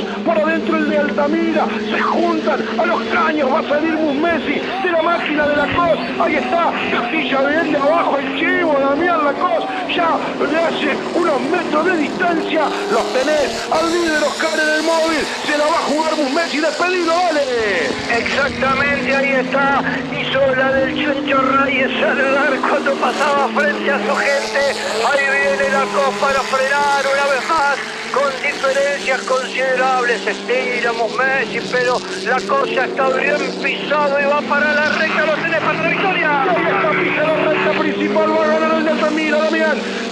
por adentro el de Altamira, se juntan, a los caños va a salir Messi de la máquina de la Cos, ahí está, Castilla de abajo el ya le hace unos metros de distancia, los tenés al líder Oscar en el móvil, se la va a jugar Messi, despedido, vale. Exactamente, ahí está, hizo la del Chencho Reyes al cuando pasaba frente a su gente, ahí viene la Cos para frenar una vez más, con diferencias considerables, estiramos Messi, pero la cosa está bien pisado y va para la recta, lo tenés para la victoria. ahí está, pisa la recta principal, va a ganar el de Altamira, Damián, la Cos, ganó. ganó el de Marcel, ganó Damián Lacos, ahí está, él se lleva esta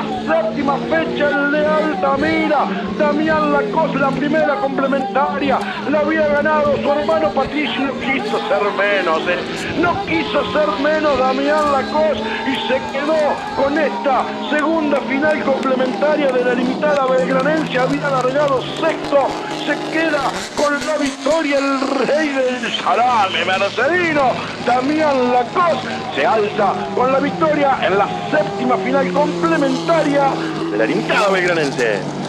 la séptima fecha el de Altamira, Damián Lacos la primera complementaria, la había ganado su hermano Patricio, no quiso ser menos, no quiso ser menos Damián Lacos y se quedó con esta segunda final complementaria de la limitada belgranense, había largado sexto, se queda con la victoria el rey del salame mercedino, Damián Lacos, se alza con la victoria en la séptima final complementaria de la limitada belgranense.